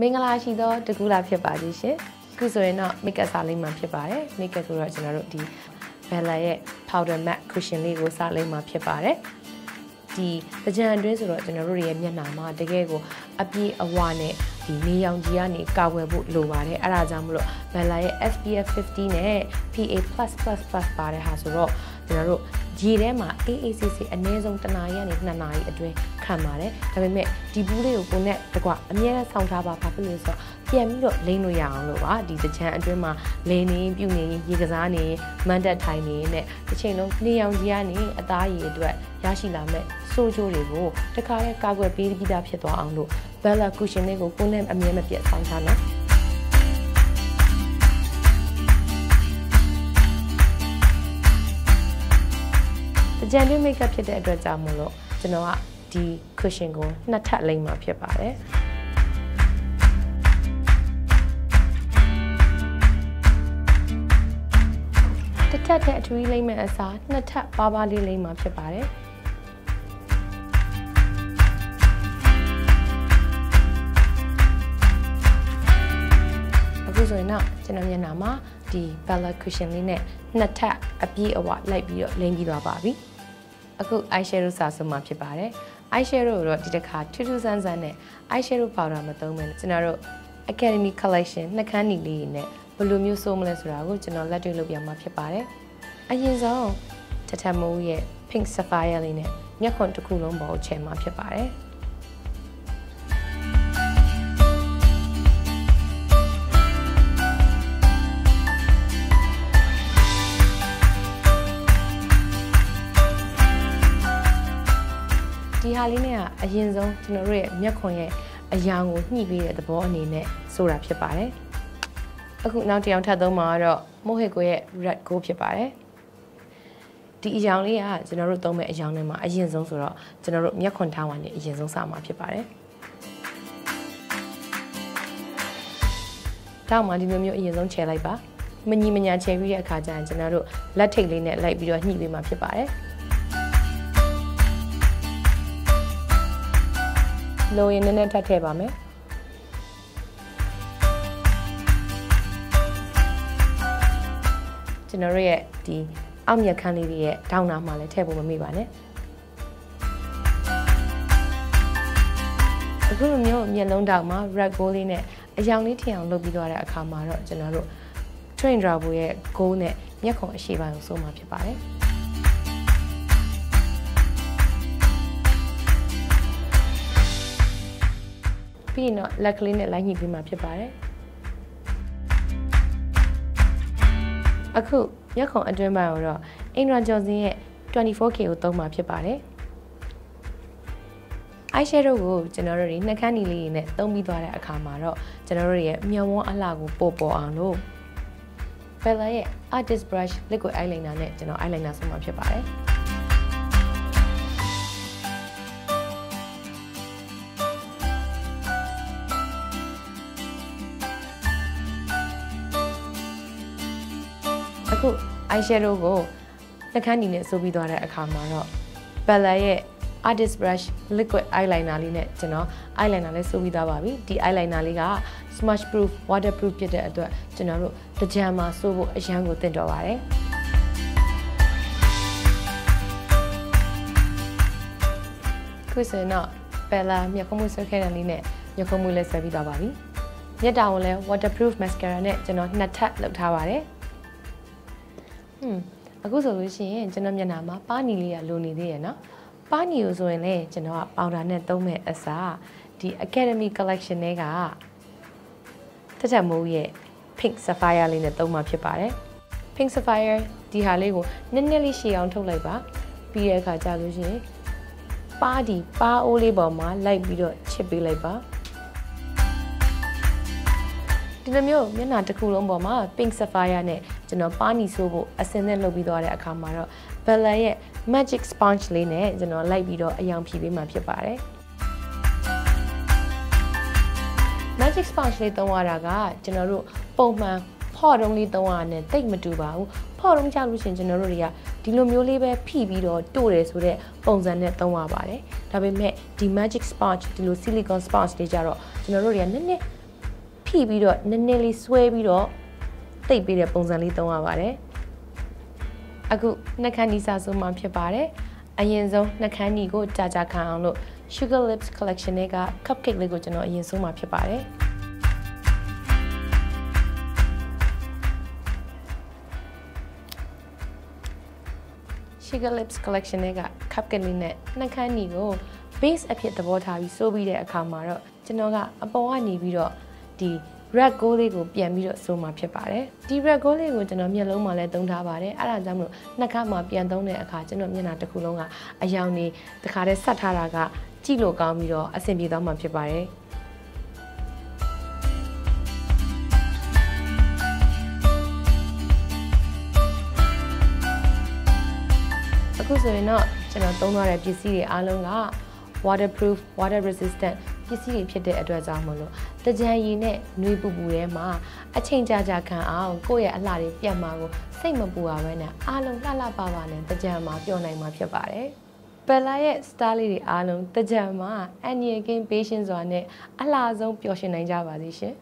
မင်္ဂလာရှိသောတကူလာဖြစ်ပါသည်ရှင်ခုဆိုရင်တော့ makeup စာလိမ့်မှာဖြစ်ပါတယ် makeup ကိုတော့ကျွန်တော်တို့ဒီ Bella ရဲ့ powder matte cushion လေးကိုစာလိမ့်မှာဖြစ်ပါတယ်ဒီတကြံအတွင်းဆိုတော့ကျွန်တော်တို့ရဲ့မျက်နှာမှာတကယ်ကိုအပြည့်အဝနဲ့ဒီနေရောင်ကြီးကနေကာကွယ်ဖို့လိုပါတယ်အဲ့ဒါကြောင့်မလို့ Bella ရဲ့ SPF 50နဲ့ PA++ ပါတဲ့ဟာဆိုတော့ကျွန်တော်တို့ရေထဲမှာ AACC အနည်းဆုံးတစ်နာရီကနေ2နာရီအတွင်း ခံပါတယ်ဒါပေမဲ့ဒီဘူးလေးကိုကိုနဲ့တကွအမြဲတမ်းဆောင်းထားပါဘာဖြစ်လို့လဲဆိုတော့ပြန်ပြီးတော့လိမ့်လို့ရအောင်လို့ပါဒီတချမ်းအတွင်းမှာလိန်နေပြုတ်နေရေကစားနေမန်တက်ထိုင်နေနဲ့တစ်ချိန်လုံးနေအောင်ကြီးကနေအသားရည်အတွက်ရရှိလာမဲ့ဆိုးချိုးတွေကိုတခါလဲကာကွယ်ပေးပြီးသားဖြစ်သွားအောင်လို့ Bella cushion လေးကိုကိုနဲ့အမြဲမပြတ်ဆောင်းထားနော်ကြံတွင်း makeup ဖြစ်တဲ့အတွက်ကြောင့်မို့လို့ကျွန်တော်က ဒီ cushion ကိုနှစ်ထပ်လိမ့်မှာဖြစ်ပါတယ်တစ်ထပ်တဲ့အထူးကြီးလိမ့်မဲ့အစားနှစ်ထပ်ပါးပါးလေးလိမ့်မှာဖြစ်ပါတယ်အခုဆိုရင်တော့ကျွန်တော်မျက်နှာမှာဒီ Bella cushion လေးနဲ့နှစ်ထပ်အပြည့်အဝလိုက်ပြီးတော့လိမ့်ပြီးသွားပါပြီ။အခု eyeshadow စာဆုံးမှာဖြစ်ပါတယ် eyeshadow ကိုတော့ဒီတစ်ခါထူးထူးဆန်းဆန်းနဲ့ eyeshadow powder မသုံးဘဲကျွန်တော်တို့ Academy Collection နှကန်းနီလေးနဲ့ဘယ်လိုမျိုးစိုးမလဲဆိုတာကိုကျွန်တော်လက်တွေ့လုပ်ပြမှာဖြစ်ပါတယ်အရင်ဆုံးတထမိုးရဲ့ pink sapphire လေးနဲ့မျက်ခွန်တစ်ခုလုံးပေါ်ချဲမှာဖြစ်ပါတယ် အရင်ဆုံးကျွန်တော်တို့ရဲ့မျက်ခွန်ရဲ့အယောင်ကိုညှိပေးတဲ့သဘောအနေနဲ့ဆိုတာဖြစ်ပါတယ်အခုနောက်တစ်ယောက်ထပ်သုံးမှာကတော့မိုဟစ်ကိုရဲ့ red go ဖြစ်ပါတယ်ဒီအယောင်လေးကကျွန်တော်တို့သုံးမဲ့အယောင်တွေမှာအရင်ဆုံးဆိုတော့ကျွန်တော်တို့မျက်ခွန်ထားဝါနဲ့အရင်ဆုံးစမှာဖြစ်ပါတယ်တောက်မှဒီလိုမျိုးအရင်ဆုံးခြေလိုက်ပါမညီမညာခြေပြီးတဲ့အခါကျရင်ကျွန်တော်တို့လက်ထိတ်လေးနဲ့လိုက်ပြီးတော့ညှိပေးမှာဖြစ်ပါတယ် လိုရင်နည်းနည်းထပ်ထည့်ပါမယ်ကျွန်တော်တို့ရဲ့ဒီအောက်မြက်ခန်းလေးတွေရဲ့ဒေါင်းနာမှာလည်းထည့်ဖို့မမေ့ပါနဲ့အခုလိုမျိုးမျက်လုံးတောင်မှာ red gold လေးနဲ့အယောင်လေးထင်အောင်လုပ်ပြီးသွားတဲ့အခါမှာတော့ကျွန်တော်တို့ train draw ရဲ့ goal နဲ့မျက်ခုံအရှိပိုင်းကိုစိုးမှာဖြစ်ပါတယ် ပြီးရင်တော့လက်ကလေးနဲ့လိုက်ညှိပြီးမှဖြစ်ပါတယ်အခုရက်ခုံအတွင်းပိုင်းကိုတော့အင်ဒရာဂျော်စင်ရဲ့ 24K ကိုသုံးမှာဖြစ်ပါတယ် eyeshadow ကိုကျွန်တော်တို့တွေနှက်ခမ်းနီလေးနဲ့သုံးပြီးသွားတဲ့အခါမှာတော့ကျွန်တော်တို့ရဲ့မျက်ဝန်းအလှကိုပို့ပေါ်အောင်လို့ Bella ရဲ့ Artist Brush Liquid Eyeliner နဲ့ကျွန်တော် eyeliner ဆုံးမှာဖြစ်ပါတယ် အခု eyeshadow ကိုနှကန်းနီနဲ့စိုးပြီးသွားတဲ့အခါမှာတော့ Bella ရဲ့ artist brush liquid eyeliner လေးနဲ့ကျွန်တော် eyeliner လေးစိုးပြီးသားပါပြီဒီ eyeliner လေးက smudge proof water proof ဖြစ်တဲ့အတွက်ကျွန်တော်တို့တကြံမှာစိုးဖို့အရန်ကိုသင့်တော်ပါတယ်ခုစင်တော့ Bella မြက်ခုံးမှုဆွဲခဲ့တဲ့လေးနဲ့မြက်ခုံးမှုလည်းဆွဲပြီးသွားပါပြီမျက်တောင်ကိုလည်း waterproof mascara နဲ့ကျွန်တော်နှစ်ထပ်လုပ်ထားပါတယ် ဟွန်းအခုဆိုလို့ရှိရင်ကျွန်တော်မျက်နှာမှာပါနီလေးကလိုနေသေးရယ်နော်ပါနီကိုဆိုရင်လည်းကျွန်တော်ကပေါင်ဒါနဲ့သုံးမဲ့အစားဒီ Academy Collection တွေကတက်တက်မိုးရဲ့ Pink Sapphire လေးနဲ့သုံးမှာဖြစ်ပါတယ် Pink Sapphire ဒီဟာလေးကိုနည်းနည်းလေးရှည်အောင်ထုတ်လိုက်ပါပြီးတဲ့အခါကျလို့ရှိရင်ပါဒီပါအိုးလေးပေါ်မှာလိုက်ပြီးတော့ချစ်ပေးလိုက်ပါဒီလိုမျိုးမျက်နှာတစ်ခုလုံးပေါ်မှာ pink sapphire နဲ့ ကျွန်တော်ပါနီဆိုးဖို့အစင်းနဲ့လုပ်ပြီးသွားတဲ့အခါမှာတော့ Bella ရဲ့ magic sponge လေးနဲ့ကျွန်တော်လိုက်ပြီးတော့အယောင်ဖြည့်ပေးမှာဖြစ်ပါတယ် magic sponge လေးသုံးရတာကကျွန်တော်တို့ပုံမှန်ဖော့တုံးလေးသုံးရတဲ့တိတ်မတူပါဘူးဖော့တုံးကြလို့ရှင်ကျွန်တော်တို့တွေကဒီလိုမျိုးလေးပဲဖိပြီးတော့တို့တယ်ဆိုတော့ပုံစံနဲ့သုံးရပါတယ်ဒါပေမဲ့ဒီ magic sponge ဒီလို silicone sponge တွေကြတော့ကျွန်တော်တို့တွေကနည်းနည်းထိပြီးတော့နည်းနည်းလေးဆွဲပြီးတော့ တိတ်ပေးတဲ့ပုံစံလေးသုံးရပါတယ်အခုနှက်ခမ်းနီစာဆိုမှဖြစ်ပါတယ်အရင်ဆုံးနှက်ခမ်းနီကိုကြာကြာခံအောင်လို့ Sugar Lips Collection တွေက cupcake လေးကိုကျွန်တော်အရင်ဆုံးမှဖြစ်ပါတယ် Sugar Lips Collection တွေက cupcake လေးနဲ့နှက်ခမ်းနီကို base အဖြစ်သဘောထားပြီးစိုးပြီးတဲ့အခါမှာတော့ကျွန်တော်ကအပေါ်ကနေပြီးတော့ဒီ red gold လေးကိုပြန်ပြီးတော့စိုးမှာဖြစ်ပါတယ်ဒီ red gold လေးကိုကျွန်တော်မျက်လုံးမှာလည်းသုံးထားပါတယ်အဲ့ဒါကြောင့်မလို့နှက်ခမ်းမှာပြန်သုံးတဲ့အခါကျွန်တော်မျက်နှာတစ်ခုလုံးကအယောင်နေတခါတည်းဆက်ထားတာကကြည့်လို့ကောင်းပြီးတော့အဆင်ပြေသွားမှာဖြစ်ပါတယ်အခုဆိုရင်တော့ကျွန်တော်သုံးသွားတဲ့ပစ္စည်းတွေအားလုံးက waterproof water resistant ပစ္စည်းတွေဖြစ်တဲ့အတွက်ကြောင့်မလို့တကြံရည်နဲ့နှွေးပူပူထဲမှာအချိန်ကြာကြာခံအောင်ကိုယ့်ရဲ့အလှတွေပြတ်မှာကိုစိတ်မပူပါဘဲနဲ့အားလုံးလှလှပပနဲ့တကြံမှာပျော်နိုင်မှာဖြစ်ပါတယ်ပယ်လာရဲ့ star လေးတွေအားလုံးတကြံမှာအန်နီယကင်း patient စွာနဲ့အလှဆုံးပျော်ရွှင်နိုင်ကြပါစေရှင်